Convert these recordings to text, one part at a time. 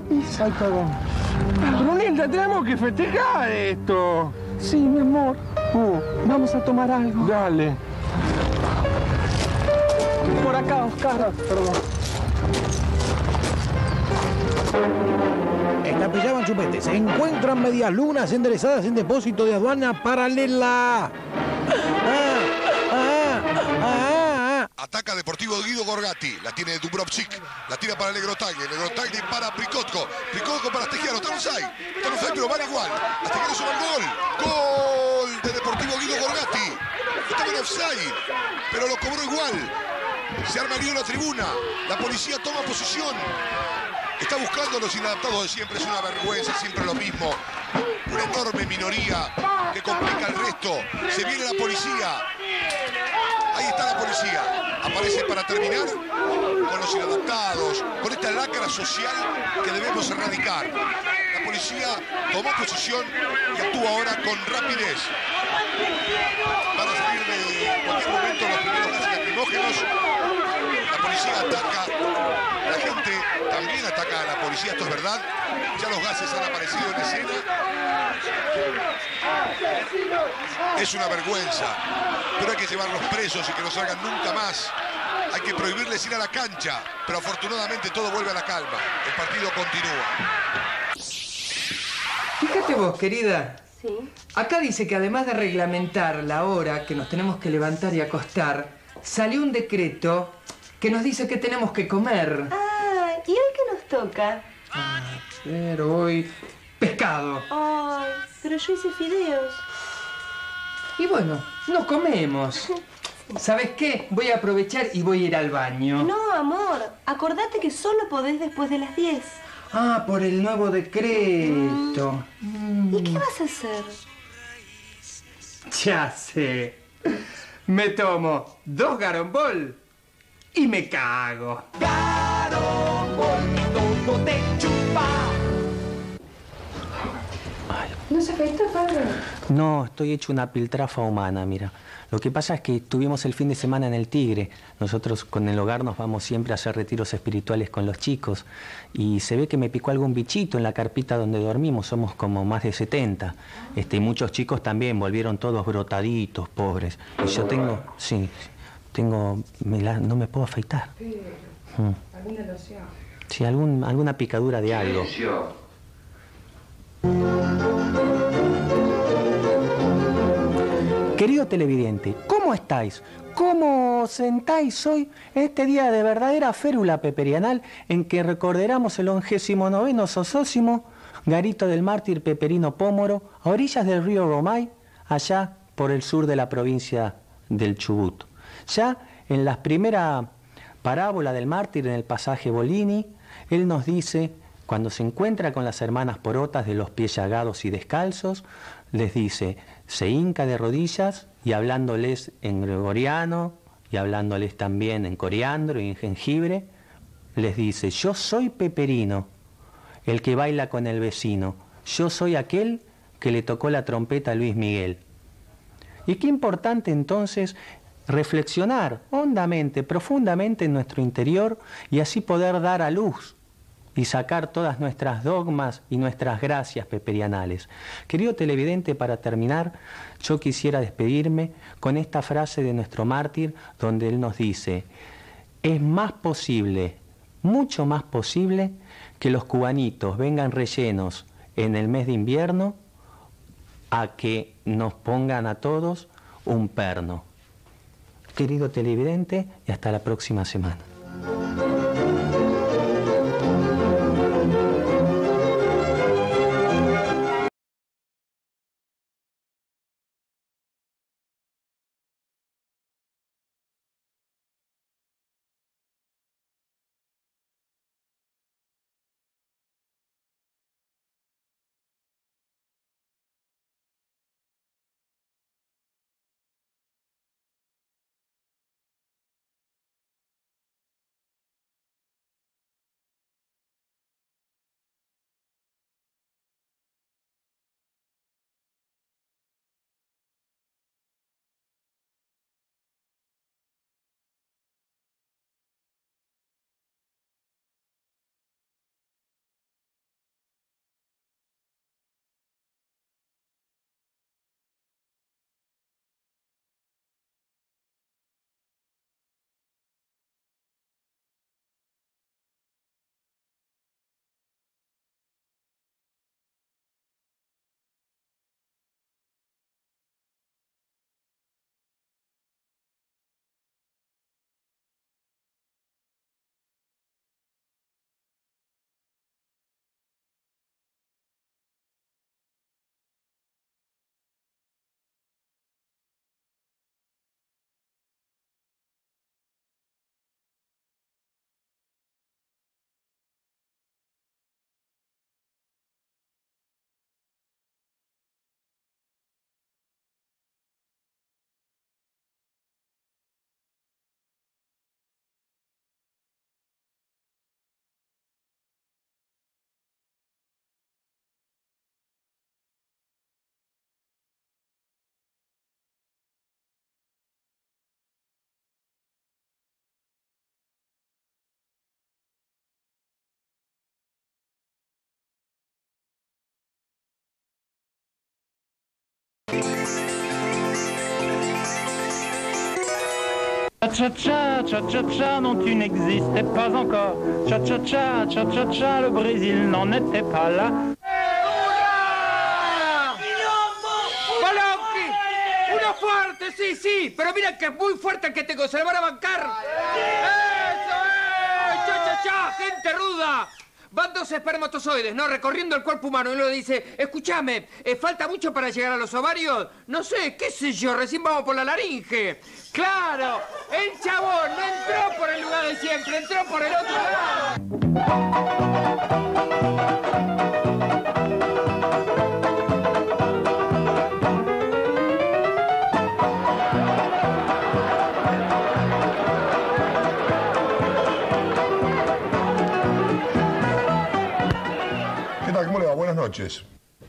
lápiz. Ay, perdón. Brunilda, tenemos que festejar esto. Sí, mi amor. Uh, Vamos a tomar algo. dale. Por acá, Oscar. Perdón. En Capellán Chupete se encuentran medias lunas enderezadas en depósito de aduana paralela. Deportivo Guido Gorgati. La tiene Dubrovcic. La tira para Legrotagli. Legrotagli para Pricotco. Pricotco para Tejiano. Está offside. Está pero van igual. No suma el gol. Gol de Deportivo Guido Gorgati. Estaba en offside, pero lo cobró igual. Se armaría una tribuna. La policía toma posición. Está buscando los inadaptados de siempre. Es una vergüenza, siempre lo mismo. Una enorme minoría que complica al resto. Se viene la policía. Ahí está la policía. Aparece para terminar con los inadaptados, con esta lacra social que debemos erradicar. La policía tomó posición y actúa ahora con rapidez. Van a salir de cualquier momento los primeros lacrimógenos. La policía ataca, la gente también ataca a la policía, esto es verdad. Ya los gases han aparecido en escena. Es una vergüenza, pero hay que llevarlos presos y que no salgan nunca más. Hay que prohibirles ir a la cancha, pero afortunadamente todo vuelve a la calma. El partido continúa. Fíjate vos, querida. Sí. Acá dice que además de reglamentar la hora que nos tenemos que levantar y acostar, salió un decreto que nos dice que tenemos que comer. Ah, ¿y hoy qué nos toca? Pero hoy, pescado. Ay, pero yo hice fideos. Y bueno, no comemos. ¿Sabes qué? Voy a aprovechar y voy a ir al baño. No, amor, acordate que solo podés después de las 10. Ah, por el nuevo decreto. ¿Y qué vas a hacer? Ya sé. Me tomo dos garombol y me cago. ¿No se afecta, padre? No, estoy hecho una piltrafa humana, mira. Lo que pasa es que estuvimos el fin de semana en el Tigre. Nosotros con el hogar nos vamos siempre a hacer retiros espirituales con los chicos. Y se ve que me picó algún bichito en la carpita donde dormimos. Somos como más de 70. Este, y muchos chicos también volvieron todos brotaditos, pobres. Y yo tengo, sí, tengo, no me puedo afeitar. Mm. ¿Alguna loción? Sí, algún, alguna picadura de algo. Querido televidente, ¿cómo estáis? ¿Cómo sentáis hoy en este día de verdadera férula peperianal en que recordaremos el 89 sosósimo garito del mártir Peperino Pómoro a orillas del río Romay, allá por el sur de la provincia del Chubut? Ya en la primera parábola del mártir en el pasaje Bolini, él nos dice, cuando se encuentra con las hermanas porotas de los pies llagados y descalzos, les dice, se hinca de rodillas y hablándoles en gregoriano y hablándoles también en coriandro y en jengibre, les dice, yo soy Peperino, el que baila con el vecino, yo soy aquel que le tocó la trompeta a Luis Miguel. Y qué importante entonces reflexionar hondamente, profundamente en nuestro interior y así poder dar a luz y sacar todas nuestras dogmas y nuestras gracias peperianales. Querido televidente, para terminar, yo quisiera despedirme con esta frase de nuestro mártir donde él nos dice, es más posible, mucho más posible, que los cubanitos vengan rellenos en el mes de invierno a que nos pongan a todos un perno. Querido televidente, y hasta la próxima semana. Cha-cha-cha, cha-cha-cha, non tu n'existais pas encore. Cha-cha-cha, cha-cha-cha, le Brésil n'en était pas là. ¡Balonqui! ¡Uno fuerte, sí, sí! Pero mira que es muy fuerte el que tengo, se le van a bancar. ¡Eso es! ¡Cha, cha, cha! ¡Gente ruda! Van dos espermatozoides, ¿no? Recorriendo el cuerpo humano y uno dice, escúchame, ¿eh, ¿falta mucho para llegar a los ovarios? No sé, qué sé yo, recién vamos por la laringe. ¡Claro! El chabón no entró por el lugar de siempre, entró por el otro lado.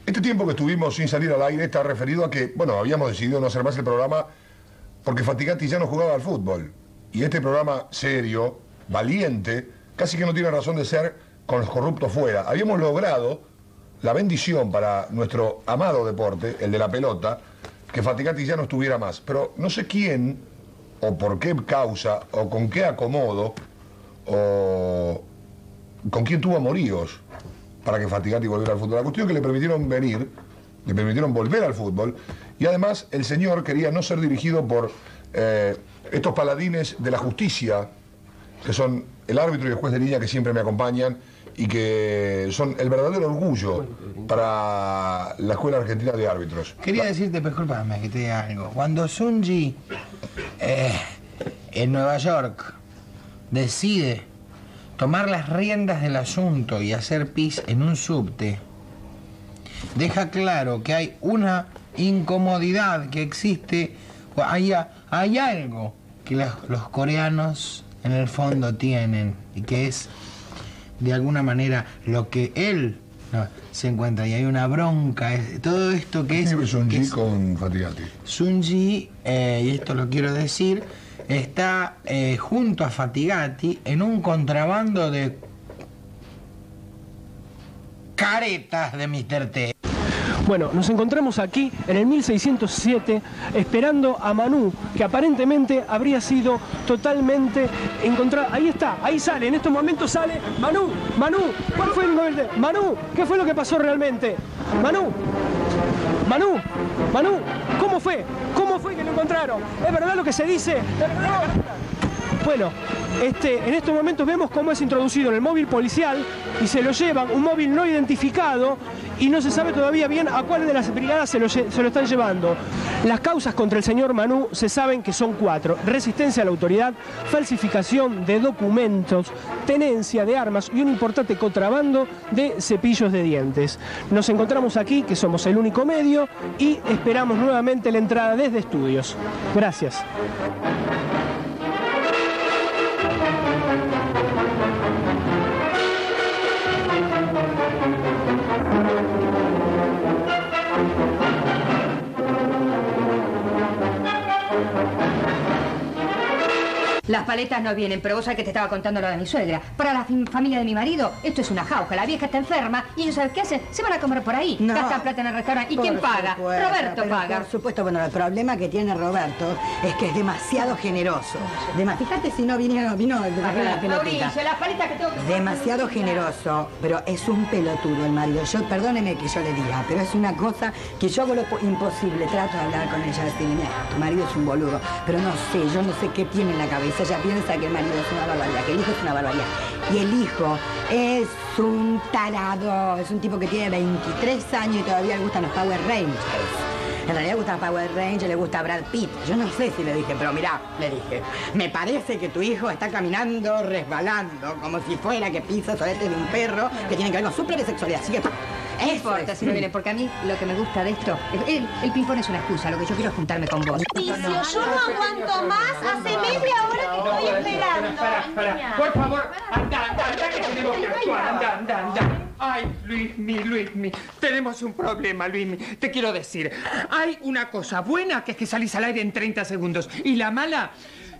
Este tiempo que estuvimos sin salir al aire está referido a que, bueno, habíamos decidido no hacer más el programa porque Fatigati ya no jugaba al fútbol. Y este programa serio, valiente, casi que no tiene razón de ser con los corruptos fuera. Habíamos logrado la bendición para nuestro amado deporte, el de la pelota, que Fatigati ya no estuviera más. Pero no sé quién, o por qué causa, o con qué acomodo, o con quién tuvo amoríos para que Fatigati volviera al fútbol. La cuestión es que le permitieron venir, le permitieron volver al fútbol, y además el señor quería no ser dirigido por eh, estos paladines de la justicia, que son el árbitro y el juez de línea que siempre me acompañan y que son el verdadero orgullo para la Escuela Argentina de Árbitros. Quería decirte, discúlpame que te diga algo. Cuando Sunji eh, en Nueva York decide tomar las riendas del asunto y hacer pis en un subte, deja claro que hay una incomodidad que existe, o hay, hay algo que los, los coreanos en el fondo tienen y que es de alguna manera lo que él no, se encuentra y hay una bronca, es- todo esto que es... Escribe Sun que Ji es- con Fatigati. Sunji, eh, y esto lo quiero decir, está eh, junto a Fatigati en un contrabando de caretas de Mr. T. Bueno, nos encontramos aquí en el 1607 esperando a Manu, que aparentemente habría sido totalmente encontrado. Ahí está, ahí sale, en estos momentos sale Manu, Manu, ¿cuál fue el? Manu, ¿qué fue lo que pasó realmente? Manu, Manu, Manu, ¿cómo fue? ¿Cómo fue que lo encontraron? ¿Es verdad lo que se dice? Bueno, este, en estos momentos vemos cómo es introducido en el móvil policial y se lo llevan, un móvil no identificado y no se sabe todavía bien a cuál de las brigadas se lo, se lo están llevando. Las causas contra el señor Manu se saben que son cuatro. Resistencia a la autoridad, falsificación de documentos, tenencia de armas y un importante contrabando de cepillos de dientes. Nos encontramos aquí, que somos el único medio, y esperamos nuevamente la entrada desde estudios. Gracias. Las paletas no vienen, pero vos sabés que te estaba contando lo de mi suegra. Para la fam- familia de mi marido, esto es una jauja. La vieja está enferma y ellos, ¿sabes qué hacen? Se van a comer por ahí. No. Gastan plata en el restaurante. ¿Y quién paga? supuesto, Roberto paga. Por supuesto, bueno, el problema que tiene Roberto es que es demasiado generoso. Dema- Fíjate si no vino, la. Mauricio, las paletas que tengo que... Demasiado generoso, pero es un pelotudo el marido. Yo, perdóneme que yo le diga, pero es una cosa que yo hago lo po- imposible. Trato de hablar con ella, decirle, mira, tu marido es un boludo. Pero no sé, yo no sé qué tiene en la cabeza. Ella piensa que el marido es una barbaridad, que el hijo es una barbaridad. Y el hijo es un tarado, es un tipo que tiene 23 años y todavía le gustan los Power Rangers. En realidad le gusta Power Rangers, le gusta Brad Pitt. Yo no sé si le dije, pero mirá, le dije, me parece que tu hijo está caminando, resbalando, como si fuera que pisa solete de un perro que tiene que ver con su propia sexualidad. Así que, No importa si no viene, porque a mí lo que me gusta de esto, el, el ping-pong es una excusa, lo que yo quiero es juntarme con vos. Vicio, yo no aguanto más. Hace media hora que estoy esperando. Espera, espera. Por favor, anda, anda, anda, que tenemos que actuar. Anda, anda, anda. Ay, Luismi, Luismi, tenemos un problema, Luismi. Te quiero decir, hay una cosa buena que es que salís al aire en 30 segundos. Y la mala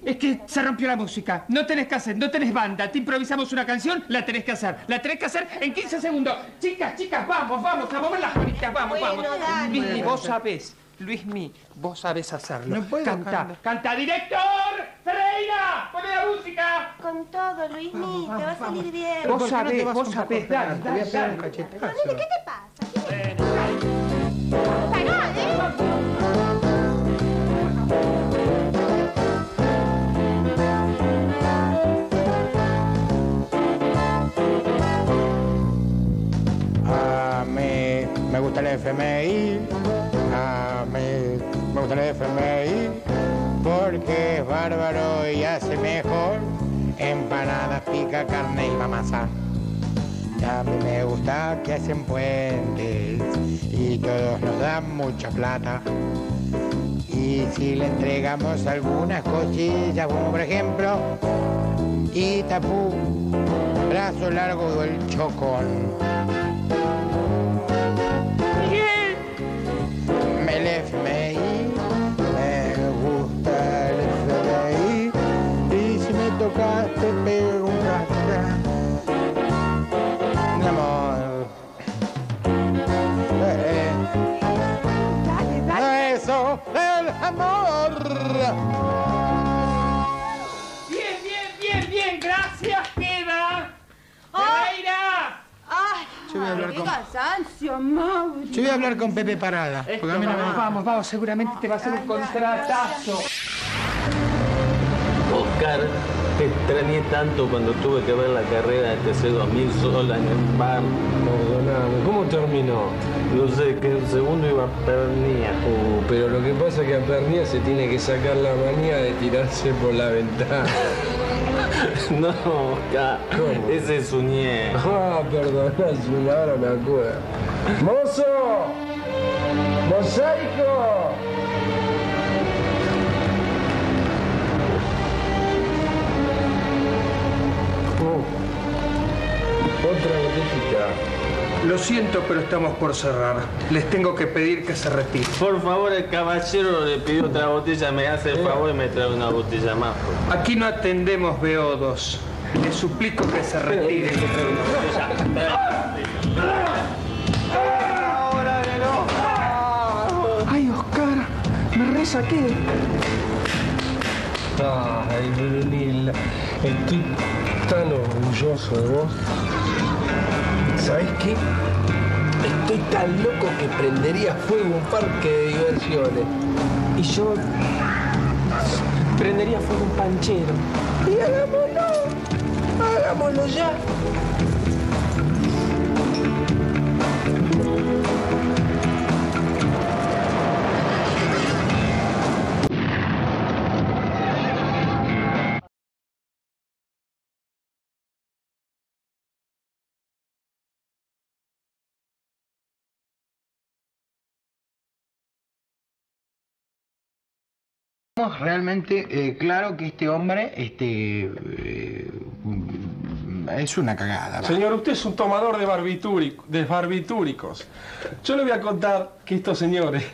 es que se rompió la música. No tenés que hacer, no tenés banda. Te improvisamos una canción, la tenés que hacer. La tenés que hacer en 15 segundos. Chicas, chicas, vamos, vamos, a mover las manitas, vamos, vamos. Luismi, vos sabés. Luismi, vos sabés hacerlo. No puedo, Canta, Carlos. canta, director. Freire. ¡Pereira! ¡Pone la música! Con todo, Luismi, te va a salir bien. Vos sabés, vos sabés, dale, Te voy a dale, pegar un dale. cachetazo. Nene, ¿qué te pasa? Pará, ¿eh? FMI, a mí me gusta el FMI, porque es bárbaro y hace mejor empanadas, pica, carne y mamasa. A mí me gusta que hacen puentes y todos nos dan mucha plata. Y si le entregamos algunas cosillas, como por ejemplo, Itapú, brazo largo del chocón. FMI, me gusta el FMI, y si me toca te pego un. Mi amor. Eh, eh. Eso del amor. Cansancio, Mauro. Yo voy a hablar con Pepe Parada. Porque a mí no me Vamos, vamos, vamos, seguramente te va a hacer un contratazo. Oscar, te extrañé tanto cuando tuve que ver la carrera de TC2000 sola en el bar. Perdóname, ¿cómo terminó? No sé, que el segundo iba a Pernía. Uh, pero lo que pasa es que a Pernía se tiene que sacar la manía de tirarse por la ventana. No, Oscar, ¿Cómo? ese es su nieto. Ah, perdona, ahora me acuerdo. ¡Mozo! ¡Mosaico! Oh, otra botellita. Lo siento, pero estamos por cerrar. Les tengo que pedir que se retiren. Por favor, el caballero le pidió otra botella, me hace el favor y me trae una botella más. por. Aquí no atendemos BO2. Les suplico que se retiren. Ay, Oscar, me resaqué. Ay, Brunilda, estoy tan orgulloso de vos. ¿Sabes qué? Estoy tan loco que prendería fuego un parque de diversiones. Y yo prendería fuego un panchero. Y hagámoslo. Hagámoslo ya. Realmente eh, claro que este hombre este, eh, es una cagada. va. Señor, usted es un tomador de, barbitúric- de barbitúricos. Yo le voy a contar que estos señores.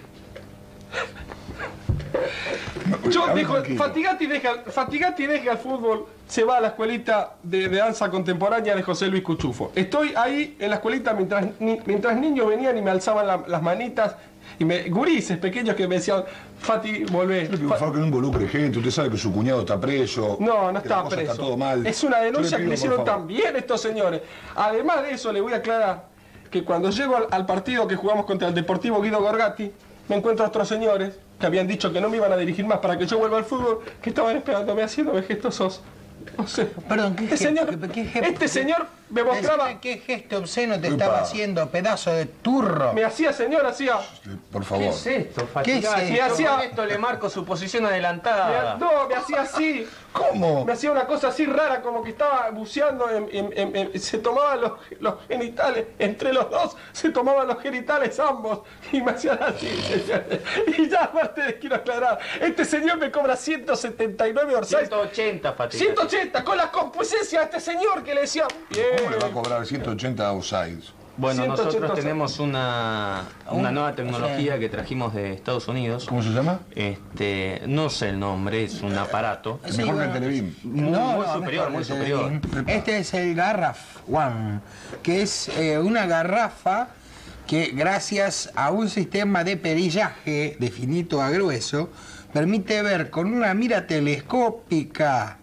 Yo dejo. Fatigati deja, Fatigati deja el fútbol, se va a la escuelita de, de danza contemporánea de José Luis Cuchufo. Estoy ahí en la escuelita mientras, ni- mientras niños venían y me alzaban la- las manitas y me, gurises pequeños que me decían, Fati, volvé. Yo le pido Fa- por favor que no involucre gente. Usted sabe que su cuñado está preso. no, no está preso. Está todo mal. Es una denuncia que le hicieron también estos señores. Además de eso, le voy a aclarar que cuando llego al, al partido que jugamos contra el Deportivo Guido Gorgati, me encuentro a otros señores que habían dicho que no me iban a dirigir más para que yo vuelva al fútbol, que estaban esperándome haciéndome gestosos. No sé. Perdón, ¿qué este señor, ¿Qué- qué este señor me mostraba, Decime ¿Qué gesto obsceno te estaba haciendo, pedazo de turro? me hacía señor, hacía, Por ¿Qué favor. es esto, ¿Qué es esto? Me hacía- con esto le marco su posición me- adelantada. no, me hacía así. ¿Cómo? Me hacía una cosa así rara, como que estaba buceando, en, en- en- en- se tomaban los, los genitales, entre los dos, se tomaban los genitales ambos, y me hacían así, señores. Y ya aparte les quiero aclarar, este señor me cobra 179 orsay, 180, Fatigati. 180, con la compusencia de este señor que le decía, bien, ¿Cómo le va a cobrar 180 offsides? Bueno, 180 nosotros tenemos una, una Un- nueva tecnología que trajimos de Estados Unidos. ¿Cómo se llama? Este, no sé el nombre, es un aparato. Sí, Mejor que el Televín. Muy, muy no, superior, mejor muy superior. Este es el Garraf One, que es eh, una garrafa que gracias a un sistema de perillaje de finito a grueso permite ver con una mira telescópica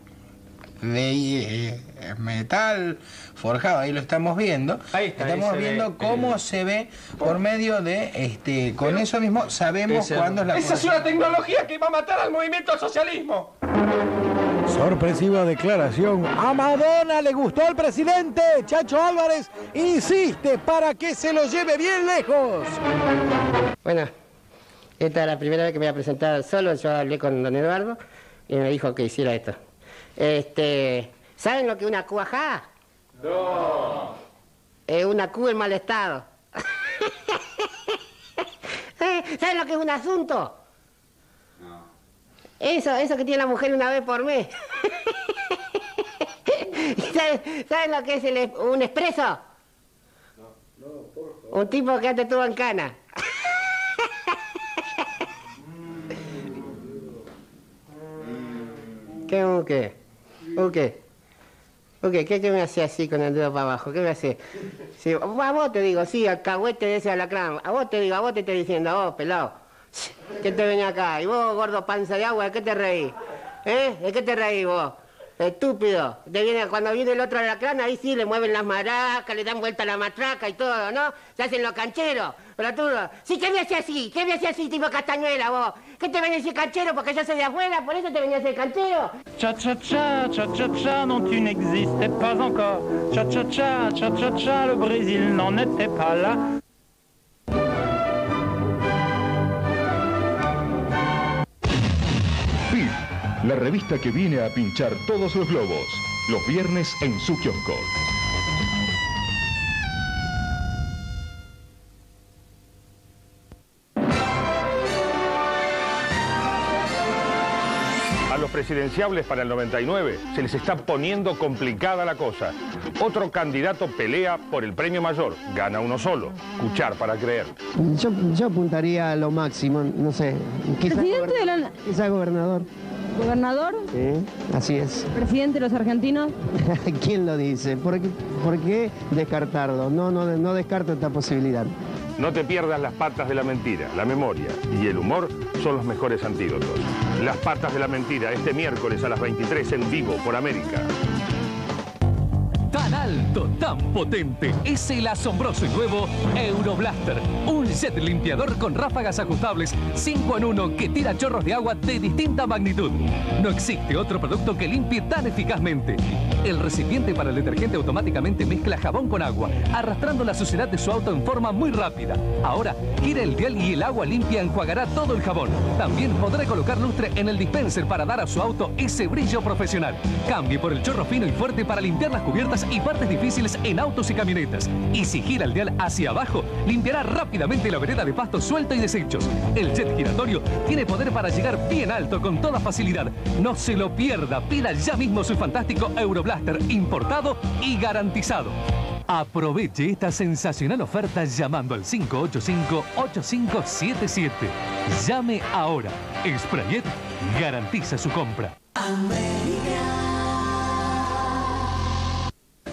de eh, metal forjado, ahí lo estamos viendo. Ahí está, estamos ahí viendo ve, cómo eh. se ve por medio de este con eso mismo sabemos Ese- cuándo es la Esa es una tecnología que va a matar al movimiento al socialismo. Sorpresiva declaración. A Madonna le gustó el presidente. Chacho Álvarez insiste para que se lo lleve bien lejos. Bueno, esta es la primera vez que me voy a presentar solo. Yo hablé con don Eduardo y me dijo que hiciera esto. Este, ¿Saben lo que es una cuajá? No. Es una Q en mal estado. ¿Saben lo que es un asunto? No. Eso, eso que tiene la mujer una vez por mes. ¿Saben, saben lo que es el un expreso? Un tipo que antes estuvo en cana. ¿Qué o qué? ¿O qué? ¿O qué? ¿Qué, me hace así con el dedo para abajo? ¿Qué me hace? A vos te digo, sí, al cagüete de ese alacrán. A vos te digo, a vos te estoy diciendo, a vos, pelado. ¿Qué te venía acá? ¿Y vos, gordo panza de agua, de qué te reí? ¿Eh? ¿De qué te reí vos? Estúpido. Te viene, cuando viene el otro alacrán, ahí sí le mueven las maracas, le dan vuelta la matraca y todo, ¿no? Se hacen los cancheros. Pero tú, sí, ¿qué me hace así? ¿Qué me hace así, tipo castañuela, vos? ¿Qué te venís a decir canchero? Porque yo soy de afuera, por eso te venía a decir canchero. Cha cha cha, cha cha cha, non tu n'existais pas encore. Cha cha cha, cha cha cha, le Brésil n'en était pas là. La revista que viene a pinchar todos los globos. Los viernes en su kiosco. A los presidenciables para el 99 se les está poniendo complicada la cosa. Otro candidato pelea por el premio mayor. Gana uno solo. Escuchar para creer. Yo, yo apuntaría a lo máximo, no sé. Quizá, Presidente de la... quizá gobernador. Gobernador, Sí, así es. presidente de los argentinos. ¿Quién lo dice? ¿Por qué, por qué descartarlo? No, no, no descarto esta posibilidad. No te pierdas las patas de la mentira. La memoria y el humor son los mejores antídotos. Las patas de la mentira este miércoles a las 23 en vivo por América. Tan alto, tan potente, es el asombroso y nuevo Euroblaster. Un jet limpiador con ráfagas ajustables 5 en 1 que tira chorros de agua de distinta magnitud. No existe otro producto que limpie tan eficazmente. El recipiente para el detergente automáticamente mezcla jabón con agua, arrastrando la suciedad de su auto en forma muy rápida. Ahora, gira el dial y el agua limpia enjuagará todo el jabón. También podrá colocar lustre en el dispenser para dar a su auto ese brillo profesional. Cambie por el chorro fino y fuerte para limpiar las cubiertas y partes difíciles en autos y camionetas. Y si gira el dial hacia abajo, limpiará rápidamente la vereda de pasto suelta y desechos. El jet giratorio tiene poder para llegar bien alto con toda facilidad. No se lo pierda, pida ya mismo su fantástico Euroblaster importado y garantizado. Aproveche esta sensacional oferta llamando al 585-8577. Llame ahora. Sprayet garantiza su compra. Cha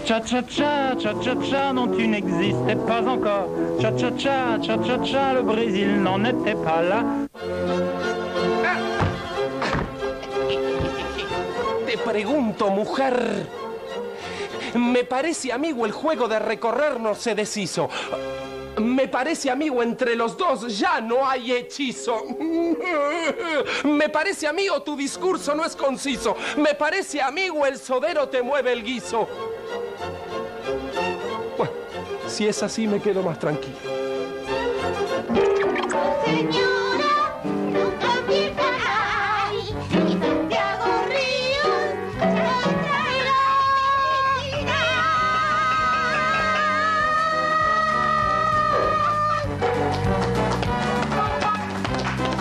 cha cha, cha cha cha, non tu n'existais pas encore. Cha cha cha, cha cha cha, le Brésil n'en était pas là. Te pregunto, mujer. Me parece amigo el juego de recorrernos se deshizo. Me parece amigo entre los dos, ya no hay hechizo. Me parece amigo tu discurso no es conciso. Me parece amigo el sodero te mueve el guiso. Si es así me quedo más tranquilo. Señora, nunca pierda ay, y Santiago Ríos nos traerá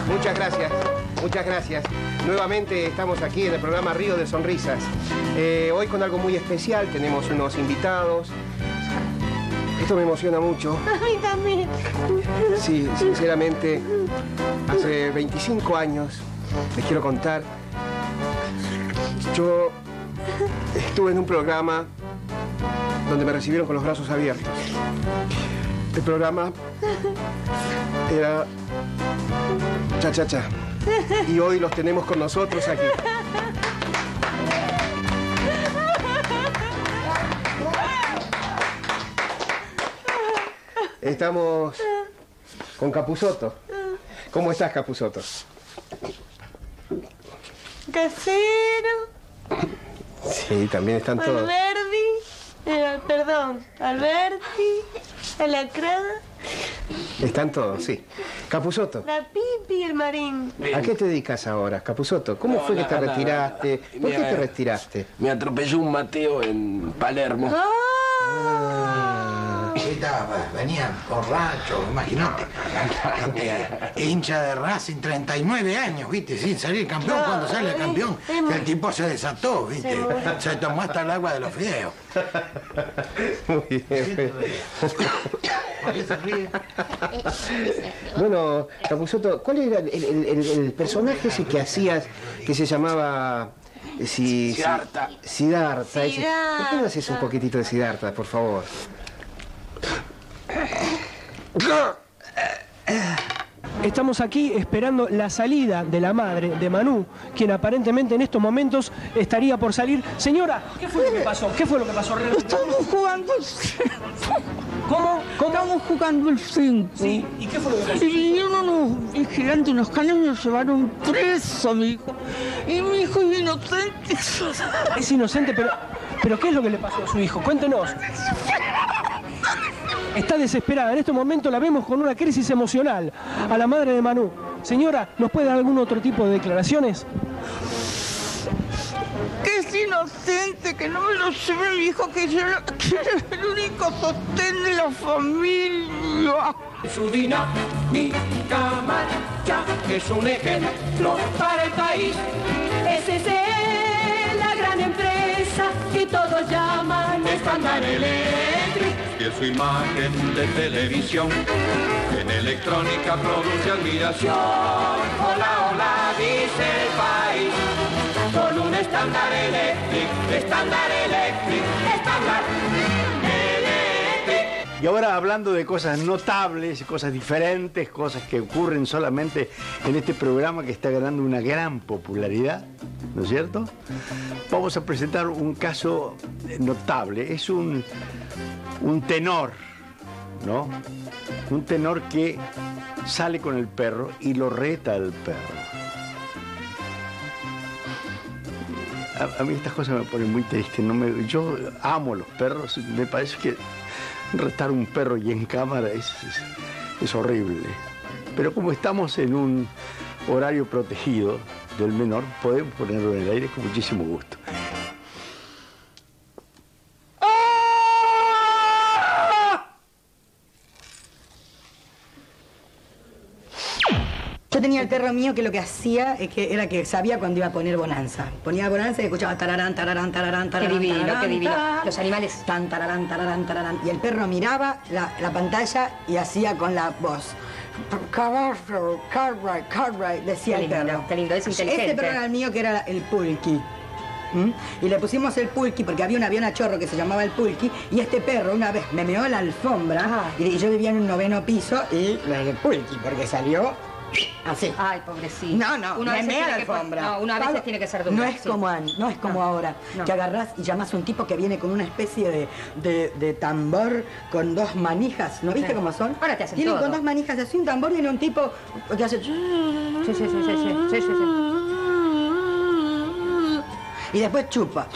Muchas gracias, muchas gracias. Nuevamente estamos aquí en el programa Río de Sonrisas. Eh, hoy con algo muy especial, tenemos unos invitados. Esto me emociona mucho. A mí también. Sí, sinceramente, hace 25 años, les quiero contar, yo estuve en un programa donde me recibieron con los brazos abiertos. El programa era Cha Cha Cha. y hoy los tenemos con nosotros aquí. Estamos con Capuzoto. ¿Cómo estás, Capuzoto? Casero, Sí, también están todos. Alberdi, eh, perdón, Alberti, Alacrán, Están todos, sí. Capuzoto, la Pipi y el Marín. ¿a qué te dedicas ahora, Capuzoto? ¿Cómo No, fue que te retiraste? nada. ¿Por qué te retiraste? Me atropelló un Mateo en Palermo. Estaba, venía borracho, imagínate. Eh, hincha de Racing, 39 años, ¿viste? Sin salir campeón. No, Cuando sale campeón, es el tipo se desató, ¿viste? Se tomó hasta el agua de los fideos. Muy bien. ¿Por qué se ríe? Bueno, Capuzoto, ¿cuál era el, el- el- el personaje ese que hacías que se llamaba... eh, Si, Siddhartha. Si- Siddhartha. ese? ¿Por qué no haces un poquitito de Siddhartha, por favor? Estamos aquí esperando la salida de la madre de Manu, quien aparentemente en estos momentos estaría por salir. Señora, ¿qué fue lo que pasó? ¿Qué fue lo que pasó? Estamos jugando el ¿Cómo? Estamos jugando el 5. Sí, ¿y qué fue lo que pasó? Y vinieron unos vigilantes, unos canes y nos llevaron preso, mi hijo. Y mi hijo es inocente. Es inocente, pero, pero ¿qué es lo que le pasó a su hijo? Cuéntenos. Está desesperada. En este momento la vemos con una crisis emocional a la madre de Manu. Señora, ¿nos puede dar algún otro tipo de declaraciones? Que es inocente, que no me lo lleve mi hijo, que yo que es el único sostén de la familia. Su dinámica marcha es un ejemplo para el país. SC, la gran empresa que todos llaman Estándar Electric y su imagen de televisión. En electrónica produce admiración. Hola, hola, dice el país. Con un estándar electric, estándar electric, estándar. Y ahora hablando de cosas notables, cosas diferentes, cosas que ocurren solamente en este programa que está ganando una gran popularidad, ¿no es cierto? Vamos a presentar un caso notable. Es un, un tenor, ¿no? Un tenor que sale con el perro y lo reta al perro. A, a mí estas cosas me ponen muy triste. No me, yo amo los perros. Me parece que retar un perro y en cámara es, es- es horrible. Pero como estamos en un horario protegido del menor, podemos ponerlo en el aire con muchísimo gusto. Yo tenía el perro mío que lo que hacía es que era que sabía cuando iba a poner bonanza. Ponía bonanza y escuchaba tararán, tararán, tararán, tararán. divino, tararán, qué divino. Los animales. Tan, tararán, tararán, tararán. Y el perro miraba la, la pantalla y hacía con la voz. Caballo, Cartwright, Cartwright, decía Qué el lindo, perro. qué lindo, es inteligente. Este perro era el mío que era el pulqui. ¿Mm? Y le pusimos el pulqui porque había un avión a chorro que se llamaba el pulqui y este perro una vez me meó la alfombra y yo vivía en un noveno piso y el pulqui porque salió así. Ay, pobrecito. No, no, Uno me mea la tiene que pon- alfombra. no, uno a veces Pablo, tiene que ser duro, No es sí. como no es como ahora, no. que agarrás y llamás a un tipo que viene con una especie de, de- de tambor con dos manijas, ¿no viste Sí. cómo son? Ahora te hacen Tienen todo. con dos manijas así un tambor y viene un tipo que hace... Sí, sí, sí, sí, sí, sí, sí. Y después chupa.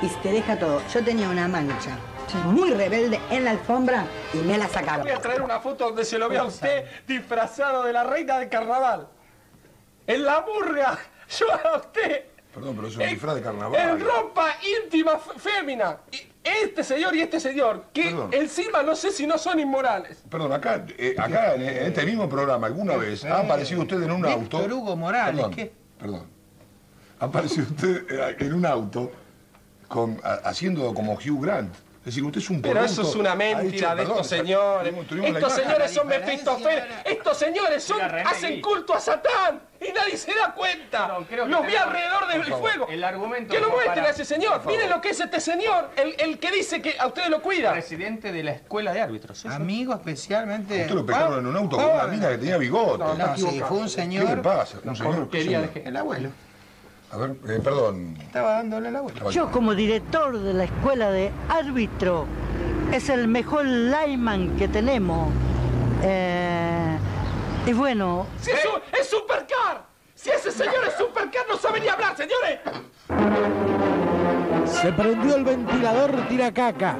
Y te deja todo. Yo tenía una mancha muy rebelde en la alfombra y me la sacaron. Voy a traer una foto donde se lo vea a usted disfrazado de la reina del carnaval. En la burga. Yo a usted. Perdón, pero es un en- disfraz de En carnaval. ropa íntima fémina. Y este señor y este señor, que Perdón. encima no sé si no son inmorales. Perdón, acá, eh, acá en, en este mismo programa, alguna vez, ¿ha aparecido usted en un auto? Víctor Hugo Morales, Perdón, ¿qué? Perdón. ¿Ha aparecido usted eh, en un auto con, ha- haciendo como Hugh Grant? Es decir, usted es un Pero eso es una mentira dicho, de perdón, estos señores. Estos señores son La Mefistófeles. Estos señores son, hacen culto a Satán. Y nadie se da cuenta. Los vi alrededor del fuego. el argumento Que lo muestren a ese señor. Miren lo que es este señor. El, el que dice que a ustedes lo cuida. Presidente de la escuela de árbitros. Amigo especialmente. Usted lo pescaron en un auto con una mina que tenía bigote. No, no, sí, fue un señor. ¿Qué le pasa? Un señor. El abuelo. A ver, eh, perdón. Estaba dándole el abuelo. Yo como director de la escuela de árbitro, es el mejor lineman que tenemos. Eh, y bueno, Si es, un- es Supercar. Si ese señor es Supercar, no sabe ni hablar, señores. Se prendió el ventilador tiracaca.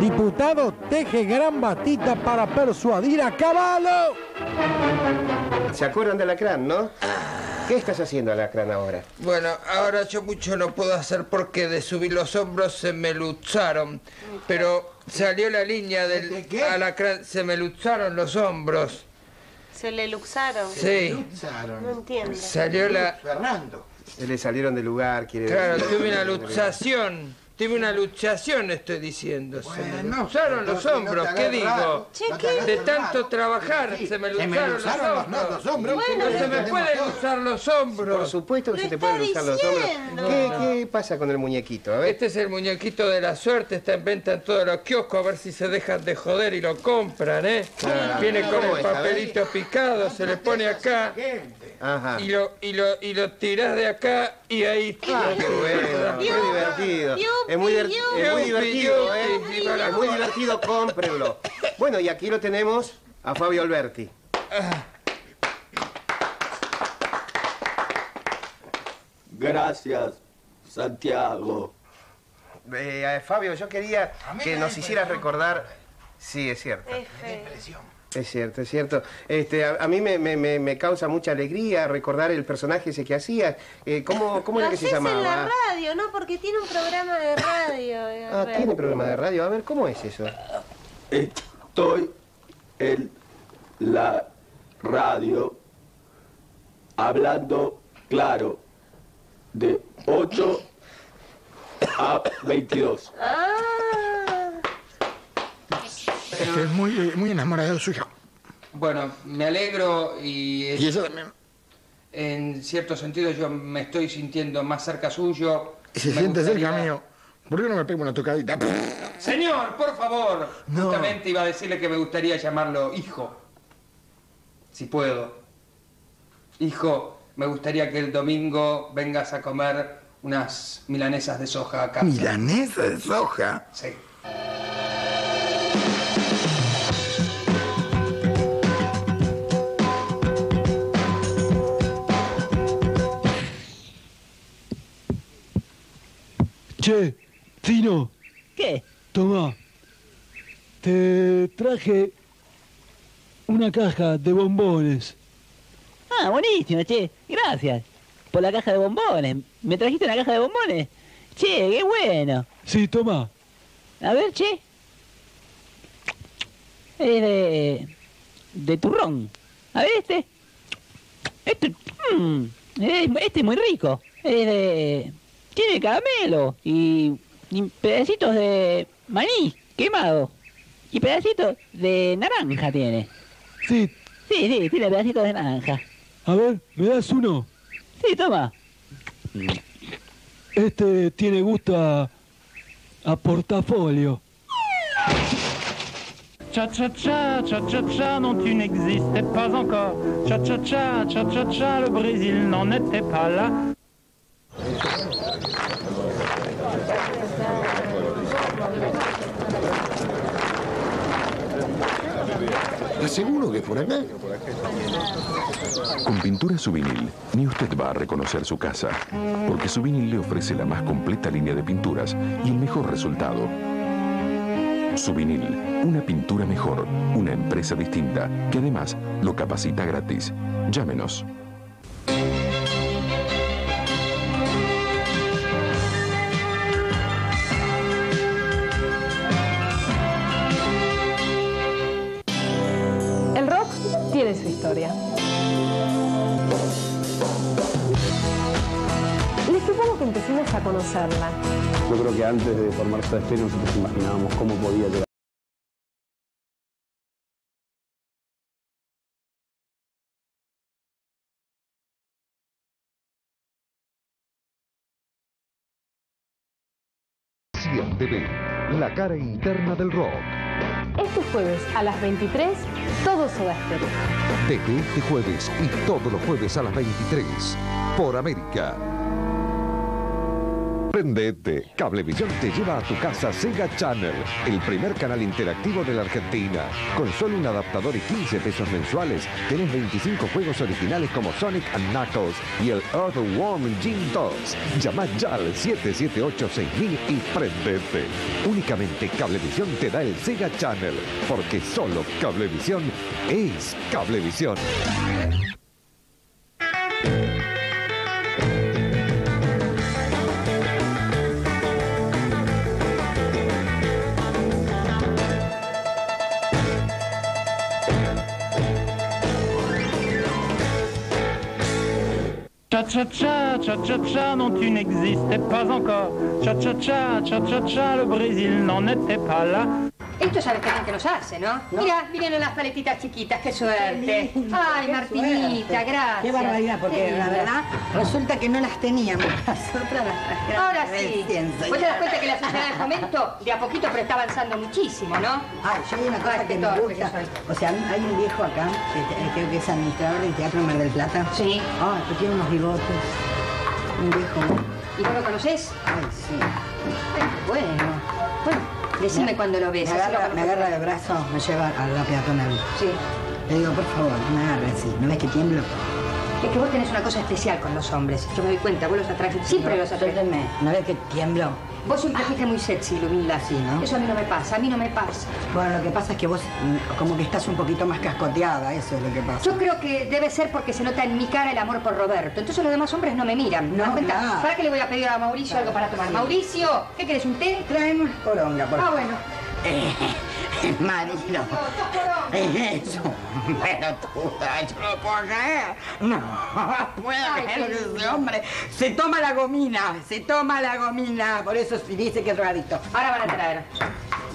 Diputado teje gran batita para persuadir a Caballo. ¿Se acuerdan de Alacrán, no? ¿Qué estás haciendo, Alacrán, ahora? Bueno, ahora yo mucho no puedo hacer porque de subir los hombros se me lucharon. Pero salió la línea del alacrán, se me lucharon los hombros. Se le luxaron. Sí. No entiendo. Salió la... Fernando. Le salieron del lugar, quiere Claro, decir. tuve una luchación. Tuve una luchación, estoy diciendo. se me lucharon los no hombros, ¿qué digo? Che, De tanto trabajar, Sí, se me se me lucharon los hombros. los hombros. No Bueno, se me pueden luchar los hombros. Por supuesto que se te pueden luchar los hombros. ¿Qué, ¿Qué pasa con el muñequito? A ver. Este es el muñequito de la suerte, está en venta en todos los kioscos, a ver si se dejan de joder y lo compran, ¿eh? Viene con ¿cómo el papelito picado, se le pone acá Ajá. y lo, y lo, y lo tirás de acá y ahí... Ah, qué bueno, qué divertido. Es muy, diver- es muy divertido, ¿eh? Es muy divertido, cómprenlo. Bueno, y aquí lo tenemos a Fabio Alberti. Gracias, Santiago. Eh, Fabio, yo quería que nos hicieras recordar... Sí, es cierto. Feo. Es cierto, es cierto. Este, a, a mí me, me- me- me causa mucha alegría recordar el personaje ese que hacías. Eh, ¿Cómo, cómo era que se haces en la llamaba? radio, ¿no? Porque tiene un programa de radio. Ah, tiene programa de radio. A ver, ¿cómo es eso? Estoy en la radio hablando claro de 8 a 22. Ah, Estoy muy, muy enamorado suyo. Bueno, me alegro y... Y eso también. En cierto sentido yo me estoy sintiendo más cerca suyo. Y se Me siente gustaría- cerca mío. ¿Por qué no me pego una tocadita? Señor, por favor. No. Justamente iba a decirle que me gustaría llamarlo hijo. Si puedo. Hijo, me gustaría que el domingo vengas a comer unas milanesas de soja acá. Milanesa de soja. Sí. Che, Tino, ¿qué? toma. Te traje una caja de bombones. Ah, buenísimo, che. Gracias por la caja de bombones. ¿Me trajiste una caja de bombones? Che, qué bueno. Sí, toma. A ver, che. Es de... de turrón. A ver este. Este... mm, es- este es muy rico. Es de... tiene caramelo y, y pedacitos de maní quemado. Y pedacitos de naranja tiene. Sí, Sí, sí, tiene pedacitos de naranja. a ver, ¿me das uno? Sí, toma. Este tiene gusto a, a portafolio. Cha-cha-cha, cha-cha-cha, non tu n'existais pas encore. Cha-cha-cha, cha-cha-cha, le Brésil n'en était pas là. ¿Estás seguro que por acá? Con Pintura Souvenir, ni usted va a reconocer su casa, porque Souvenir le ofrece la más completa línea de pinturas y el mejor resultado. Souvenir, una pintura mejor, una empresa distinta, que además lo capacita gratis. Llámenos. Historia. Les Supongo que empecemos a conocerla. Yo creo que antes de formar esta especie nosotros imaginábamos cómo podía llegar. TV, la cara interna del rock. Este jueves a las 23, todo Soda Stereo. Desde este jueves y todos los jueves a las 23, por América. Prendete. Cablevisión te lleva a tu casa Sega Channel, el primer canal interactivo de la Argentina. Con solo un adaptador y 15 pesos mensuales, tenés 25 juegos originales como Sonic and Knuckles y el Earthworm Jim 2. Llama ya al 778-6000 y prendete. Únicamente Cablevisión te da el Sega Channel, porque solo Cablevisión es Cablevisión. Cha-cha-cha, cha-cha-cha, non tu n'existais pas encore. Cha-cha-cha, cha-cha-cha, le Brésil n'en était pas là. Esto que bien que nos hace, ¿no? Mira, miren las paletitas chiquitas, qué suerte. Ay, Qué Martinita, suerte. gracias. Qué barbaridad, porque Qué la verdad resulta que no las teníamos. Nosotras las trajeron Ahora sí. Vos te das cuenta que la sociedad del fomento de a poquito pero está avanzando muchísimo, ¿no? Ay, yo hay una cosa que me gusta. O sea, hay un viejo acá, que te- creo que es administrador del Teatro Mar del Plata. Sí. Ah, que tiene unos bigotes. Un viejo. ¿Y vos lo conocés? Ay, sí. Bueno, bueno, decime Me- cuando lo ves. Me agarra, me conozco. agarra el brazo, me lleva a la peatonal. Sí. Le digo, por favor, no me agarre así. ¿No ves que tiemblo? Es que vos tenés una cosa especial con los hombres. Yo me doy cuenta, vos los atraes, siempre los atraes. ¿No ves que tiemblo? Vos siempre fuiste muy sexy, Lumila. Sí, ¿no? Eso a mí no me pasa, a mí no me pasa. Bueno, lo que pasa es que vos mm, como que estás un poquito más cascoteada, eso es lo que pasa. Yo creo que debe ser porque se nota en mi cara el amor por Roberto. Entonces los demás hombres no me miran. ¿Me No, cuenta? ¿Para qué le voy a pedir a Mauricio algo para tomar? Sí. Mauricio, ¿qué querés? ¿Un té? Traen una poronga, por Ah, favor. bueno. Eh, marido. Es un pelotuda, yo no lo puedo creer. No, puedo creer que ese hombre se toma la gomina, se toma la gomina. Por eso sí dice que es drogadicto. Ahora van a traer.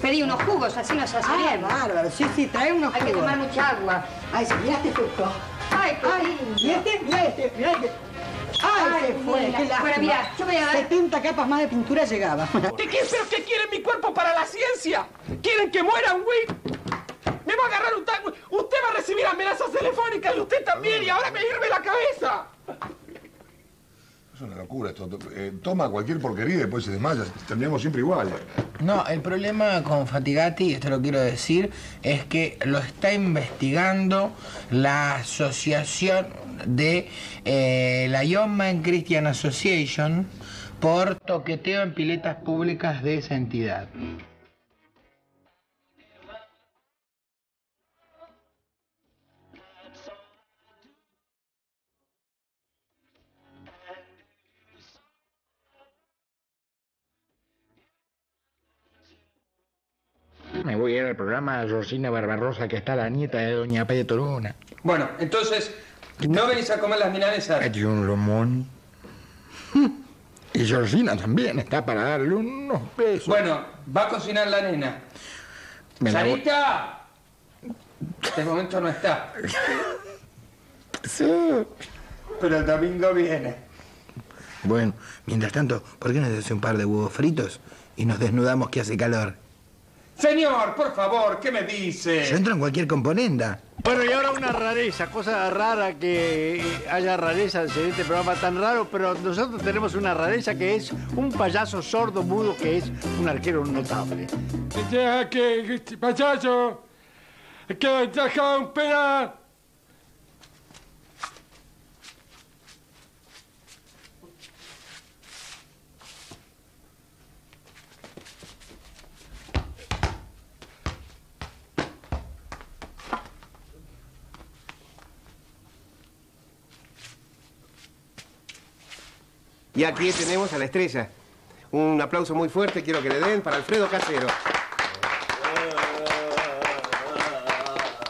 Pedí unos jugos, así nos hace bien. bárbaro. Sí, sí, trae unos Hay que jugos. tomar mucha agua. Ay, sí, mirá este fruto. Ay, qué Ay, lindo. este, mirá este, mirá este. Ay, Ay, se fue, nena. qué lástima. Bueno, mira, yo voy a ver. 70 capas más de pintura llegaba. ¿Qué, qué, pero qué quieren mi cuerpo para la ciencia? ¿Quieren que muera un güey? Me va a agarrar un tango. Usted va a recibir amenazas telefónicas y usted también, y ahora me hierve la cabeza. Es una locura esto. Eh, toma cualquier porquería y después se desmaya. Terminamos siempre igual. No, el problema con Fatigati, esto lo quiero decir, es que lo está investigando la asociación de eh, la Young Man Christian Association por toqueteo en piletas públicas de esa entidad. Me voy a ir al programa de Rosina Barbarosa, que está la nieta de Doña Pedro Luna. Bueno, entonces, ¿no venís a comer las milanesas? Hay un lomón. Y Georgina también está para darle unos besos. Bueno, va a cocinar la nena. Me ¡Sarita! De momento no está. Sí. Pero el domingo viene. Bueno, mientras tanto, ¿por qué no se hace un par de huevos fritos y nos desnudamos que hace calor? Señor, por favor, ¿qué me dice? Yo entro en cualquier componenda. Bueno, y ahora una rareza, cosa rara que haya rarezas en este programa tan raro, pero nosotros tenemos una rareza que es un payaso sordo mudo que es un arquero notable. Ya que, este payaso, que deja un penal. Y aquí tenemos a la estrella. Un aplauso muy fuerte quiero que le den para Alfredo Casero.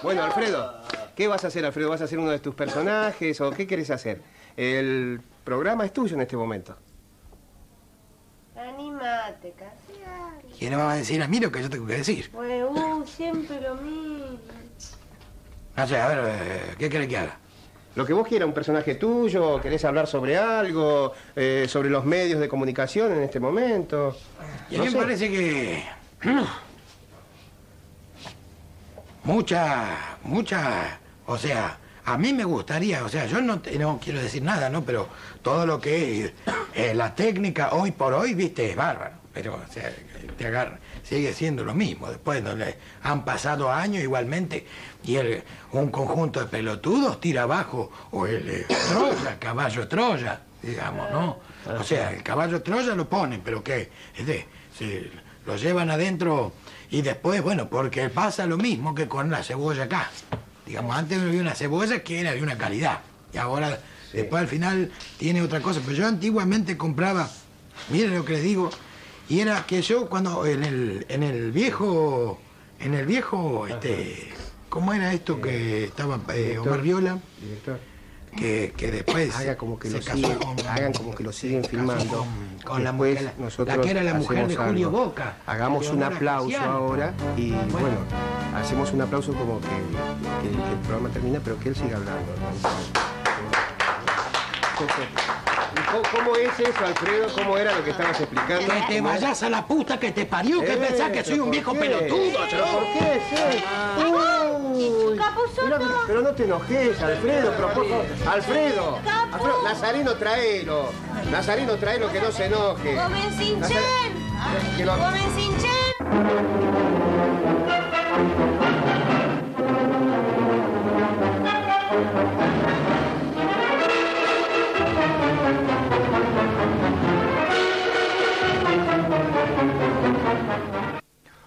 Bueno, Alfredo, ¿qué vas a hacer, Alfredo? ¿Vas a hacer uno de tus personajes o qué quieres hacer? El programa es tuyo en este momento. Animate, casi. ¿Quién me va a decir a mí lo que yo tengo que decir? Pues, uh, siempre lo mismo. No sé, a ver, eh, ¿qué quiere que haga? Lo que vos quieras, un personaje tuyo, querés hablar sobre algo, eh, sobre los medios de comunicación en este momento. Y a No mí me parece que... Mucha, mucha... O sea, a mí me gustaría, o sea, yo no, no quiero decir nada, ¿no? Pero todo lo que es eh, la técnica hoy por hoy, viste, es bárbaro. Pero, o sea, te agarra, sigue siendo lo mismo. Después no le- han pasado años igualmente y el, un conjunto de pelotudos tira abajo o el eh, Troya, caballo Troya, digamos, ¿no? O sea, el caballo Troya lo ponen, pero ¿qué? Es de, se lo llevan adentro y después, bueno, porque pasa lo mismo que con la cebolla acá. Digamos, antes había una cebolla que era de una calidad y ahora, después al final tiene otra cosa. Pero yo antiguamente compraba, miren lo que les digo, y era que yo cuando en el, en el viejo, en el viejo, este, ¿cómo era esto que estaba eh, Omar Viola? Director. Que, que después Haga como que se lo casó siguen, con- hagan como que lo siguen filmando. con la mujer- la- nosotros la que era la mujer de Julio algo. Boca, Hagamos un aplauso ahora y bueno, hacemos un aplauso como que, que- que el programa termina, pero que él siga hablando. ¿Cómo, cómo es eso, Alfredo? ¿Cómo era lo que estabas explicando? Que te vayas a la puta que te parió, que Eh, pensás que soy ¿pero un viejo qué? pelotudo, ¿Pero yo. por qué? Sí. Uy. Pero, pero no te enojes, Alfredo, pero por favor. Alfredo, Alfredo, Nazareno, traelo. Nazareno, traelo que no se enoje. ¡Comen sin chen! ¡Comen sin chen!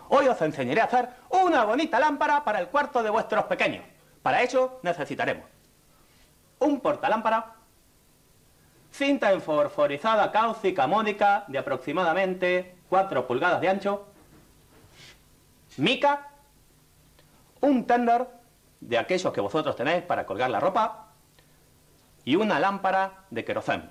Hoy os enseñaré a hacer una bonita lámpara para el cuarto de vuestros pequeños. Para ello necesitaremos un portalámpara, cinta enforforizada cáusica módica de aproximadamente 4 pulgadas de ancho, mica, un tender de aquellos que vosotros tenéis para colgar la ropa y una lámpara de querosén.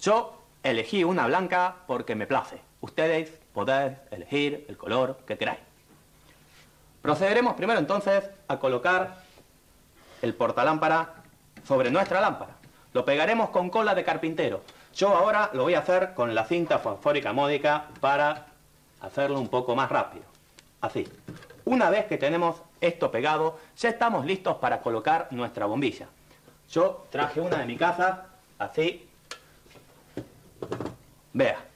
Yo elegí una blanca porque me place. Ustedes podéis elegir el color que queráis. Procederemos primero entonces a colocar el portalámpara sobre nuestra lámpara. Lo pegaremos con cola de carpintero. Yo ahora lo voy a hacer con la cinta fosfórica módica para hacerlo un poco más rápido. Así. Una vez que tenemos esto pegado, ya estamos listos para colocar nuestra bombilla. Yo traje una de mi casa, así. Vea.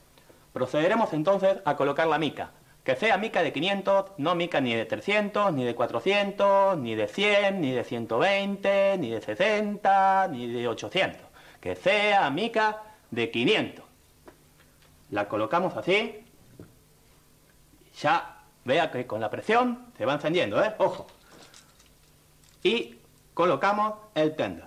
Procederemos entonces a colocar la mica. Que sea mica de 500, no mica ni de 300, ni de 400, ni de 100, ni de 120, ni de 60, ni de 800. Que sea mica de 500. La colocamos así. Ya vea que con la presión se va encendiendo, ¿eh? Ojo. Y colocamos el tender.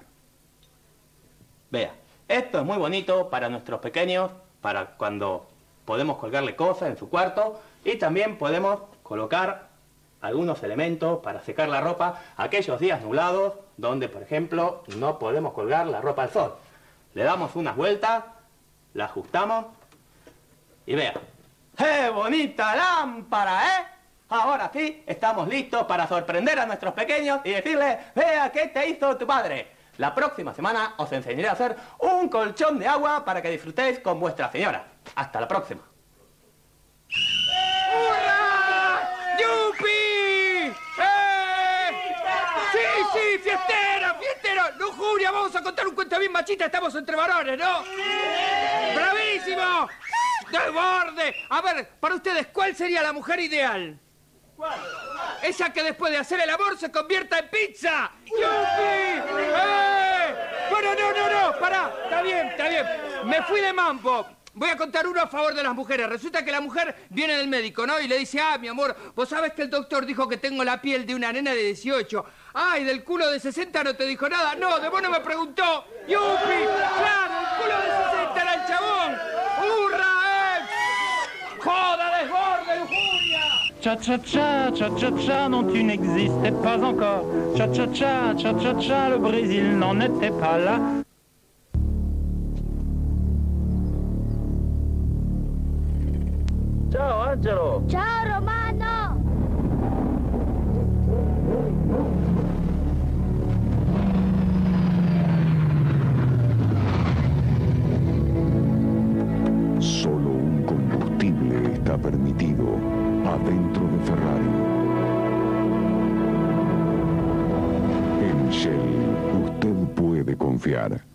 Vea, esto es muy bonito para nuestros pequeños, para cuando podemos colgarle cosas en su cuarto y también podemos colocar algunos elementos para secar la ropa aquellos días nublados donde, por ejemplo, no podemos colgar la ropa al sol. Le damos unas vueltas, la ajustamos y vea. ¡Qué bonita lámpara, eh! Ahora sí, estamos listos para sorprender a nuestros pequeños y decirles, vea qué te hizo tu padre. La próxima semana os enseñaré a hacer un colchón de agua para que disfrutéis con vuestra señora. Hasta la próxima. ¡Yupi! ¡Eh! ¡Sí, sí! ¡Fiestero! ¡Fiestero! ¡Lujuria! Vamos a contar un cuento bien machista. Estamos entre varones, ¿no? ¡Bravísimo! ¡Desborde! A ver, para ustedes, ¿cuál sería la mujer ideal? Esa que después de hacer el amor se convierta en pizza. ¡Yupi! ¡Eh! Bueno, no, no, no, pará. Está bien, está bien. Me fui de mampo. Voy a contar uno a favor de las mujeres. Resulta que la mujer viene del médico, ¿no? Y le dice, ah, mi amor, vos sabes que el doctor dijo que tengo la piel de una nena de 18. Ay, del culo de 60 no te dijo nada. No, de vos no me preguntó. ¡Yupi! ¡Claro, el culo de 60 era el chabón! ¡Hurra, eh! ¡Joda, desborde, lujuria! Cha-cha-cha, cha-cha-cha, non, tu n'existais pas encore. Cha-cha-cha, cha-cha-cha, le Brésil n'en était pas là. Angelo. Ciao Romano! Solo un combustible está permitido adentro de Ferrari. En Shell usted puede confiar.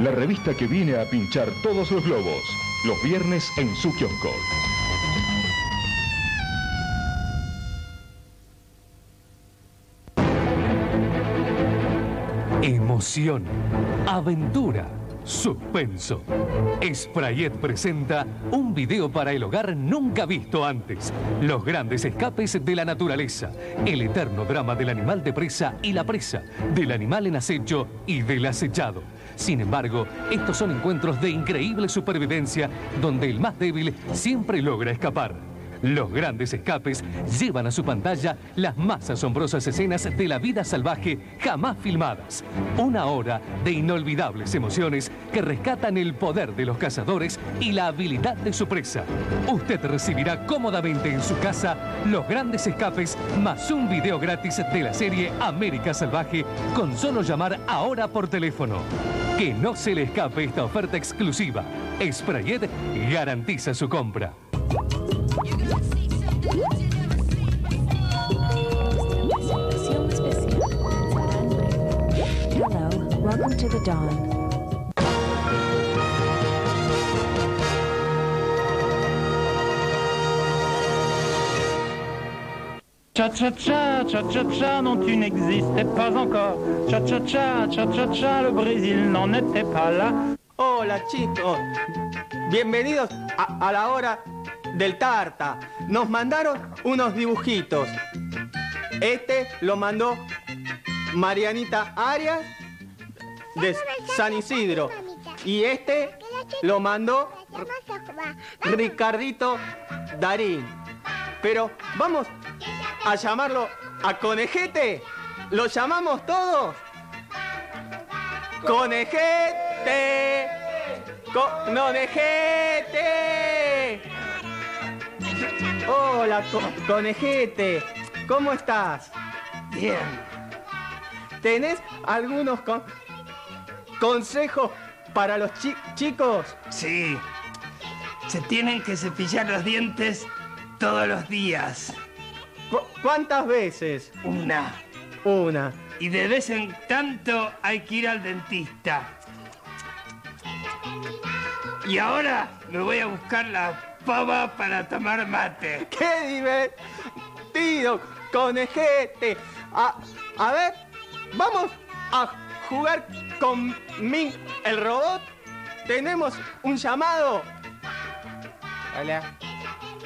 La revista que viene a pinchar todos los globos. Los viernes en su kiosco. Emoción, aventura, suspenso. Sprayet presenta un video para el hogar nunca visto antes. Los grandes escapes de la naturaleza. El eterno drama del animal de presa y la presa. Del animal en acecho y del acechado. Sin embargo, estos son encuentros de increíble supervivencia donde el más débil siempre logra escapar. Los grandes escapes llevan a su pantalla las más asombrosas escenas de la vida salvaje jamás filmadas. Una hora de inolvidables emociones que rescatan el poder de los cazadores y la habilidad de su presa. Usted recibirá cómodamente en su casa los grandes escapes más un video gratis de la serie América Salvaje con solo llamar ahora por teléfono. Que no se le escape esta oferta exclusiva. Sprayet garantiza su compra. Welcome to the dawn. Cha-cha-cha, cha-cha-cha, non, tu n'existais pas encore. Cha-cha-cha, cha-cha-cha, le Brésil n'en était pas là. Hola chicos, bienvenidos a, a la hora del tarta. Nos mandaron unos dibujitos. Este lo mandó Marianita Arias de San Isidro. Y este lo mandó Ricardito Darín. Pero vamos a llamarlo a Conejete. ¿Lo llamamos todos? Conejete. Conejete. Hola, co- Conejete. ¿Cómo estás? Bien. ¿Tenés algunos con- consejos para los chi- chicos? Sí. Se tienen que cepillar los dientes todos los días. ¿Cu- ¿Cuántas veces? Una. Una. Y de vez en tanto hay que ir al dentista. Y ahora me voy a buscar la pava para tomar mate. ¡Qué divertido, conejete! A, a ver, vamos a jugar con Min, el robot. Tenemos un llamado. Hola.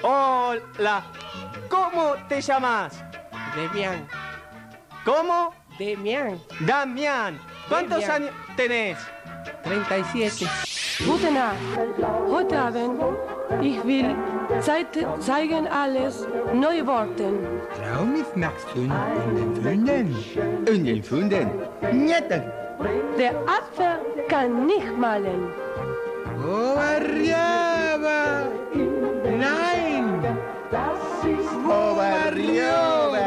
Hola. ¿Cómo te llamas? Demian. ¿Cómo? Demian. Damián. ¿Cuántos Demian. años tenés? 37. Gute Nacht. Heute Abend, ich will Zeit zeigen alles, neue Worte. Traum ist nachts in den Fünden. In den Fünden? Netten. Der Apfel kann nicht malen. Oh, arriba. Nein. Das ist Oberjoben,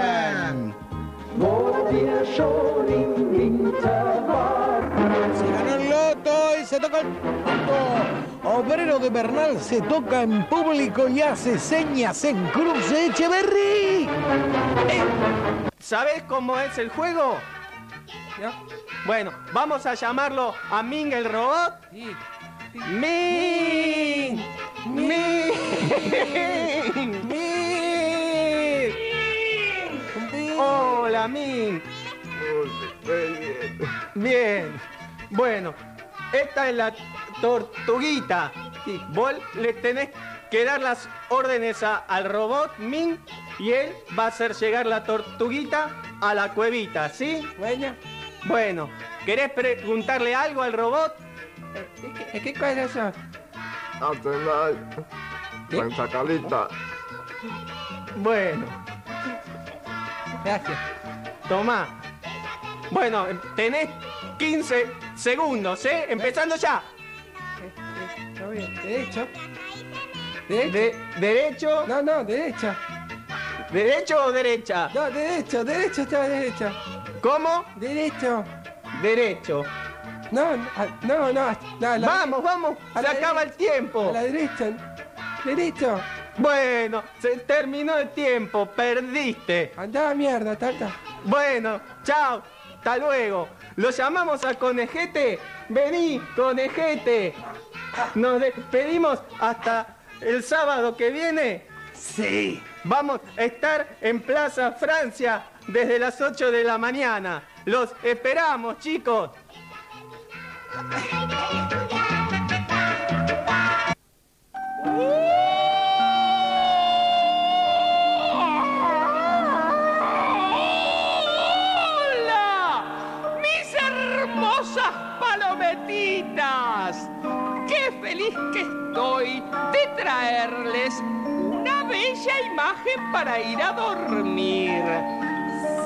wo wir schon im Winter waren. Sie Señor Loto, y se toca doch Obrero de Bernal se toca en público y hace señas en Cruz Echeverry. ¿Sabes cómo es el juego? Bueno, vamos a llamarlo a Ming el robot. Ming. Ming. Ming. Hola, Ming. Bien. Bueno, esta es la tortuguita. Vos le tenés que dar las órdenes a- al robot Ming y él va a hacer llegar la tortuguita a la cuevita, ¿sí? Bueno. Bueno, ¿querés preguntarle algo al robot? ¿Qué, qué cosa es eso? Calita. Bueno. Gracias. Tomá. Bueno, tenés 15 segundos, ¿eh? Empezando ya. Está bien. Derecho. De- ¿Derecho? No, no, derecha. ¿Derecho o derecha? No, derecho, derecho está derecho. ¿Cómo? Derecho. Derecho. No, no, no, no. no, a la- Vamos, vamos, a se acaba el tiempo. A la derecha. Derecho. Bueno, se terminó el tiempo, perdiste. Andá a mierda, tata. Bueno, chao, hasta luego. Lo llamamos a Conejete. Vení, Conejete. Nos despedimos hasta el sábado que viene. Sí. Vamos a estar en Plaza Francia desde las 8 de la mañana. Los esperamos, chicos. Traerles una bella imagen para ir a dormir!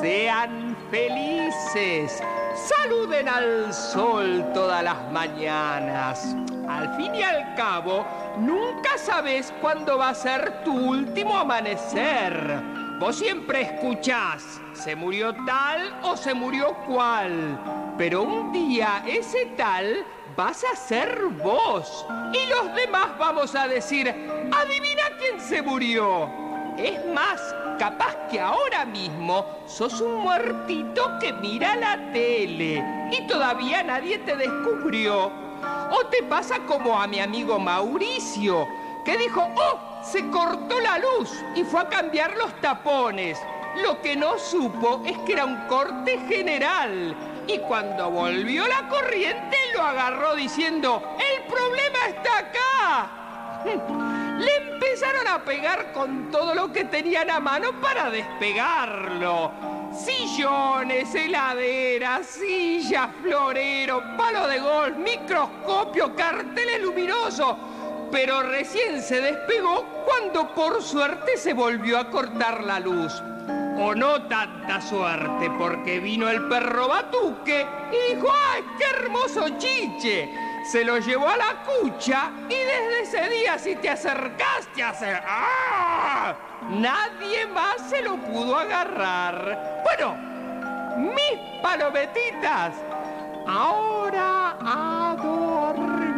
Sean felices, saluden al sol todas las mañanas. Al fin y al cabo, nunca sabes cuándo va a ser tu último amanecer. Vos siempre escuchás, se murió tal o se murió cual. Pero un día ese tal vas a ser vos. Y los demás vamos a decir, adivina quién se murió. Es más, capaz que ahora mismo sos un muertito que mira la tele y todavía nadie te descubrió. O te pasa como a mi amigo Mauricio, que dijo, oh, se cortó la luz y fue a cambiar los tapones. Lo que no supo es que era un corte general. Y cuando volvió la corriente lo agarró diciendo, el problema está acá. Le empezaron a pegar con todo lo que tenían a mano para despegarlo. Sillones, heladeras, sillas, florero, palo de golf, microscopio, carteles luminosos. Pero recién se despegó cuando por suerte se volvió a cortar la luz. O no tanta suerte, porque vino el perro Batuque y dijo, ¡ay, qué hermoso chiche! Se lo llevó a la cucha y desde ese día si te acercaste a hacer ¡ah! Nadie más se lo pudo agarrar. Bueno, mis palometitas, ahora a dormir.